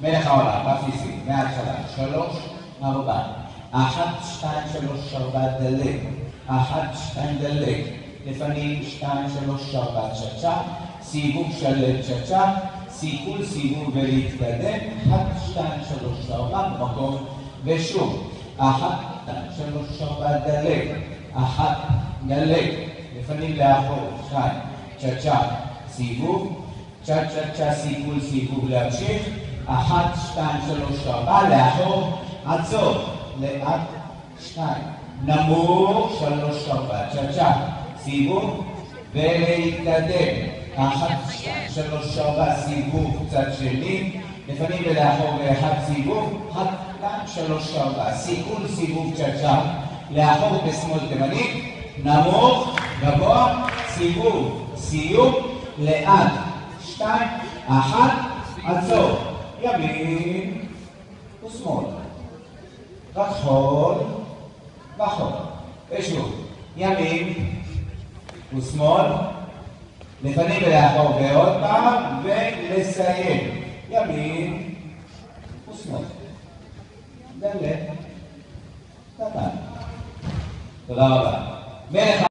מלך העולם, בסיסי, מההתחלה, שלוש, ארבע, אחת, שתיים, שלוש, ארבע, דלג, אחת, שתיים, דלג, לפנים, שתיים, שלוש, ארבע, צ'ה-צ'ה, סיבוב שלם צ'ה-צ'ה, סיכול, סיבוב ולהתקדם, אחת, שתיים, שלוש, ארבע, במקום, ושוב, אחת, שתיים, שלוש, ארבע, דלג, אחת, דלג, לפנים לאחור, שתיים, צ'ה-צ'ה, סיבוב, צ'ה צ'ה צ'ה סיבוב סיבוב להמשיך, אחת, שתיים, שלוש, ארבע, לאחור, עצור, לאט, שתיים, נמוך, שלוש, ארבע, צ'ה צ'ה, סיבוב ולהתקדם, אחת, שתיים, שלוש, ארבע, סיבוב צד שני, לפנים ולאחור ואחד סיבוב, אחת, שתיים, שלוש, ארבע, סיכול סיבוב צ'ה צ'ה, לאחור בשמאל תימני, נמוך, גבוה, סיבוב, סיום, לאט, שתיים, אחת, עצור, ימין ושמאל, כחול וחול, ושוב, ימין ושמאל, לפנים ולאחור ועוד פעם, ולסיים, ימין ושמאל, דלת, קטן, תודה רבה.